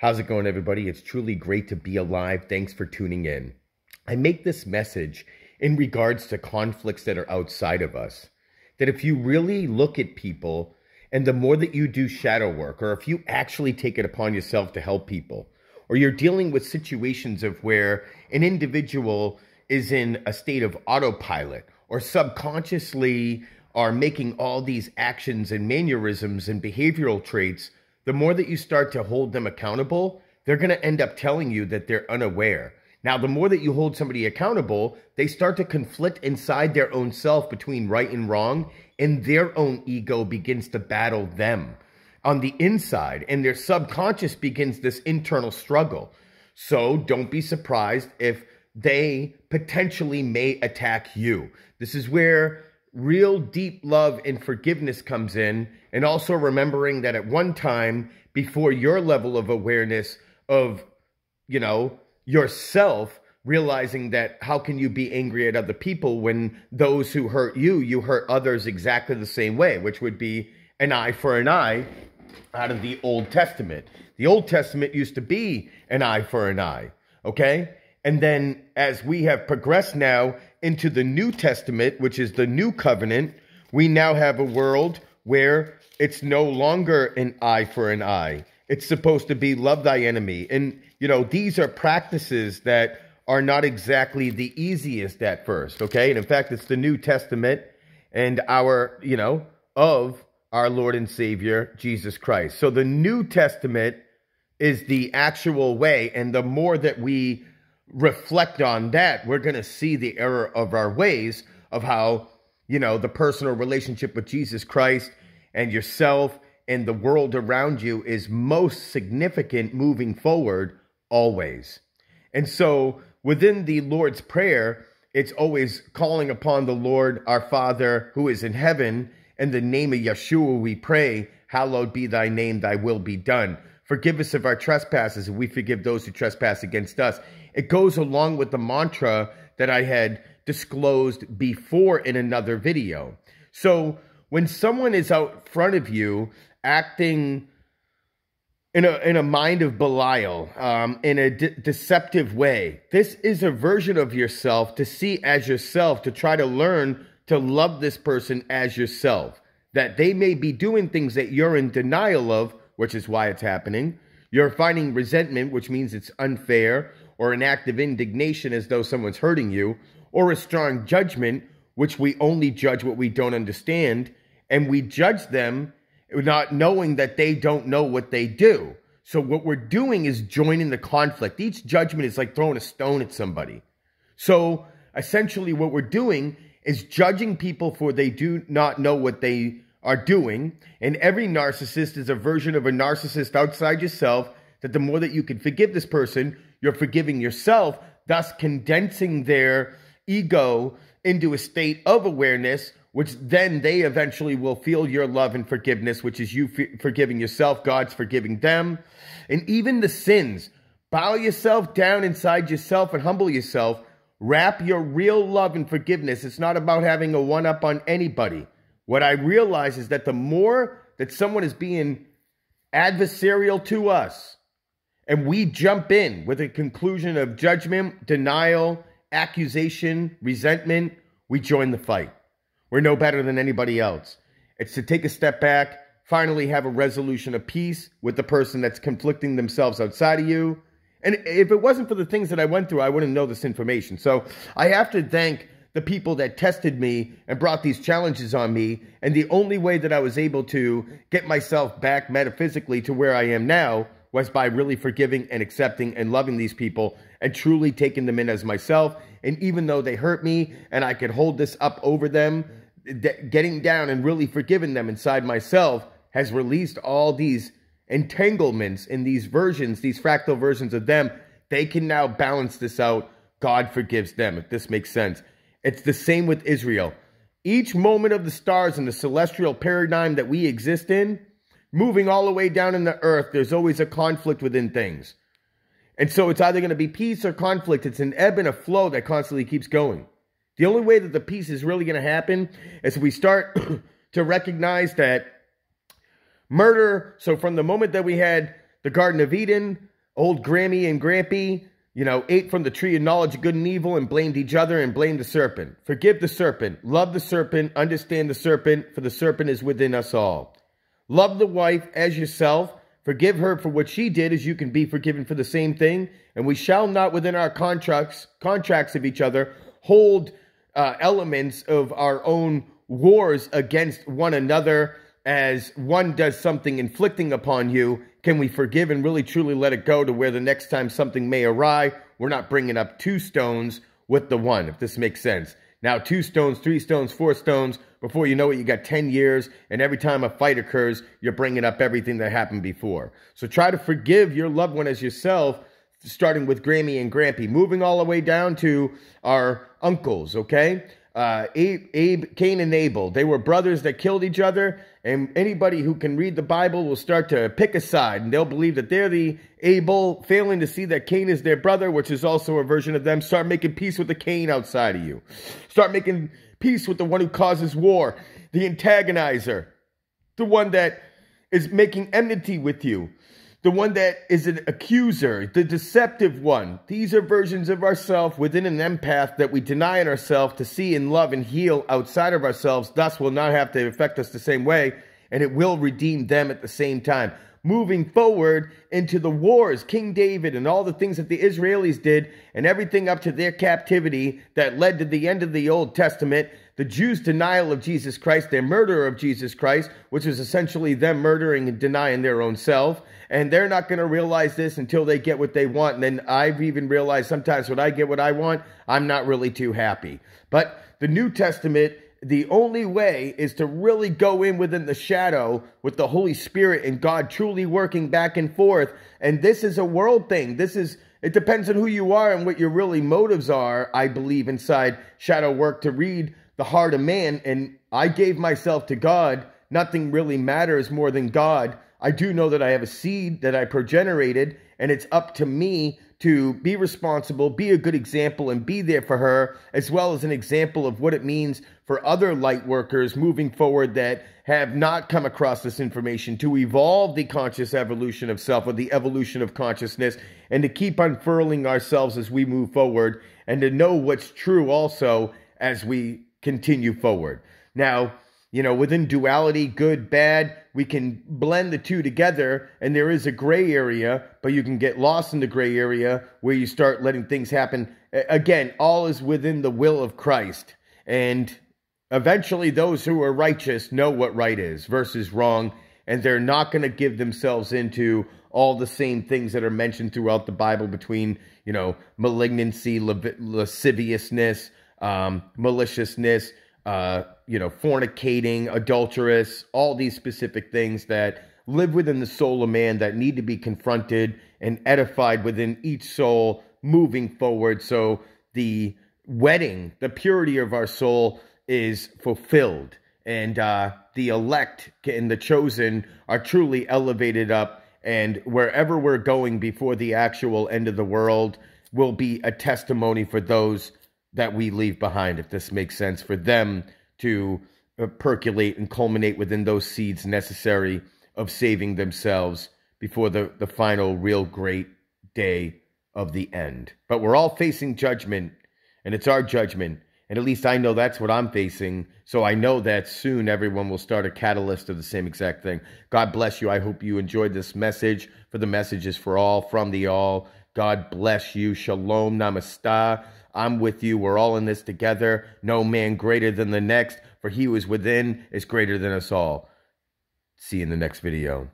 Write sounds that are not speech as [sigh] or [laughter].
How's it going, everybody? It's truly great to be alive. Thanks for tuning in. I make this message in regards to conflicts that are outside of us. That if you really look at people, and the more that you do shadow work, or if you actually take it upon yourself to help people, or you're dealing with situations of where an individual is in a state of autopilot, or subconsciously are making all these actions and mannerisms and behavioral traits the more that you start to hold them accountable, they're going to end up telling you that they're unaware. Now, the more that you hold somebody accountable, they start to conflict inside their own self between right and wrong, and their own ego begins to battle them on the inside, and their subconscious begins this internal struggle. So don't be surprised if they potentially may attack you. This is where real deep love and forgiveness comes in, and also remembering that at one time, before your level of awareness of, you know, yourself, realizing that how can you be angry at other people when those who hurt you, you hurt others exactly the same way, which would be an eye for an eye out of the Old Testament. The Old Testament used to be an eye for an eye, okay? And then as we have progressed now into the New Testament, which is the new covenant, we now have a world where it's no longer an eye for an eye. It's supposed to be love thy enemy. And, you know, these are practices that are not exactly the easiest at first, okay? And in fact, it's the New Testament and our, you know, of our Lord and Savior, Jesus Christ. So the New Testament is the actual way. And the more that we reflect on that, we're going to see the error of our ways of how, you know, the personal relationship with Jesus Christ and yourself and the world around you is most significant moving forward always. And so within the Lord's Prayer, it's always calling upon the Lord our Father who is in heaven. In the name of Yeshua, we pray, hallowed be thy name, thy will be done. Forgive us of our trespasses, and we forgive those who trespass against us. It goes along with the mantra that I had disclosed before in another video. So when someone is out front of you acting in a in a mind of Belial, um, in a de deceptive way, this is a version of yourself to see as yourself to try to learn to love this person as yourself. That they may be doing things that you're in denial of, which is why it's happening. You're finding resentment, which means it's unfair, or an act of indignation as though someone's hurting you, or a strong judgment, which we only judge what we don't understand, and we judge them not knowing that they don't know what they do. So what we're doing is joining the conflict. Each judgment is like throwing a stone at somebody. So essentially what we're doing is judging people for they do not know what they are doing. And every narcissist is a version of a narcissist outside yourself that the more that you can forgive this person, you're forgiving yourself, thus condensing their ego into a state of awareness, which then they eventually will feel your love and forgiveness, which is you forgiving yourself, God's forgiving them. And even the sins, bow yourself down inside yourself and humble yourself. Wrap your real love and forgiveness. It's not about having a one up on anybody. What I realize is that the more that someone is being adversarial to us, and we jump in with a conclusion of judgment, denial, accusation, resentment, we join the fight. We're no better than anybody else. It's to take a step back, finally have a resolution of peace with the person that's conflicting themselves outside of you. And if it wasn't for the things that I went through, I wouldn't know this information. So I have to thank the people that tested me and brought these challenges on me. And the only way that I was able to get myself back metaphysically to where I am now was by really forgiving and accepting and loving these people and truly taking them in as myself. And even though they hurt me and I could hold this up over them, getting down and really forgiving them inside myself has released all these entanglements in these versions, these fractal versions of them. They can now balance this out. God forgives them, if this makes sense. It's the same with Israel. Each moment of the stars in the celestial paradigm that we exist in, moving all the way down in the earth, there's always a conflict within things. And so it's either going to be peace or conflict. It's an ebb and a flow that constantly keeps going. The only way that the peace is really going to happen is if we start [clears throat] to recognize that murder, so from the moment that we had the Garden of Eden, old Grammy and Grampy, you know, ate from the tree of knowledge of good and evil and blamed each other and blamed the serpent. Forgive the serpent, love the serpent, understand the serpent, for the serpent is within us all. Love the wife as yourself. Forgive her for what she did as you can be forgiven for the same thing. And we shall not within our contracts, contracts of each other, hold uh, elements of our own wars against one another as one does something inflicting upon you can we forgive and really truly let it go to where the next time something may awry, we're not bringing up two stones with the one, if this makes sense. Now, two stones, three stones, four stones, before you know it, you got 10 years, and every time a fight occurs, you're bringing up everything that happened before. So try to forgive your loved one as yourself, starting with Grammy and Grampy, moving all the way down to our uncles, okay? uh, Abe, Abe, Cain and Abel. They were brothers that killed each other, and anybody who can read the Bible will start to pick a side, and they'll believe that they're the Abel, failing to see that Cain is their brother, which is also a version of them. Start making peace with the Cain outside of you. Start making peace with the one who causes war, the antagonizer, the one that is making enmity with you the one that is an accuser, the deceptive one. These are versions of ourself within an empath that we deny in ourselves to see and love and heal outside of ourselves, thus will not have to affect us the same way, and it will redeem them at the same time. Moving forward into the wars, King David and all the things that the Israelis did, and everything up to their captivity that led to the end of the Old Testament, the Jews' denial of Jesus Christ, their murder of Jesus Christ, which is essentially them murdering and denying their own self, and they're not going to realize this until they get what they want. And then I've even realized sometimes when I get what I want, I'm not really too happy. But the New Testament, the only way is to really go in within the shadow with the Holy Spirit and God truly working back and forth. And this is a world thing. This is, it depends on who you are and what your really motives are, I believe, inside shadow work to read the heart of man. And I gave myself to God. Nothing really matters more than God I do know that I have a seed that I progenerated, and it's up to me to be responsible, be a good example, and be there for her, as well as an example of what it means for other light workers moving forward that have not come across this information to evolve the conscious evolution of self or the evolution of consciousness and to keep unfurling ourselves as we move forward and to know what's true also as we continue forward. Now, you know, within duality, good, bad, we can blend the two together and there is a gray area, but you can get lost in the gray area where you start letting things happen. Again, all is within the will of Christ. And eventually, those who are righteous know what right is versus wrong, and they're not going to give themselves into all the same things that are mentioned throughout the Bible between, you know, malignancy, lasciviousness, um, maliciousness, uh, you know, fornicating, adulterous, all these specific things that live within the soul of man that need to be confronted and edified within each soul moving forward. So the wedding, the purity of our soul is fulfilled. And uh, the elect and the chosen are truly elevated up. And wherever we're going before the actual end of the world will be a testimony for those that we leave behind, if this makes sense, for them to uh, percolate and culminate within those seeds necessary of saving themselves before the, the final real great day of the end. But we're all facing judgment, and it's our judgment. And at least I know that's what I'm facing. So I know that soon everyone will start a catalyst of the same exact thing. God bless you. I hope you enjoyed this message. For the messages for all, from the all. God bless you. Shalom. Namaste. I'm with you. We're all in this together. No man greater than the next, for he who is within is greater than us all. See you in the next video.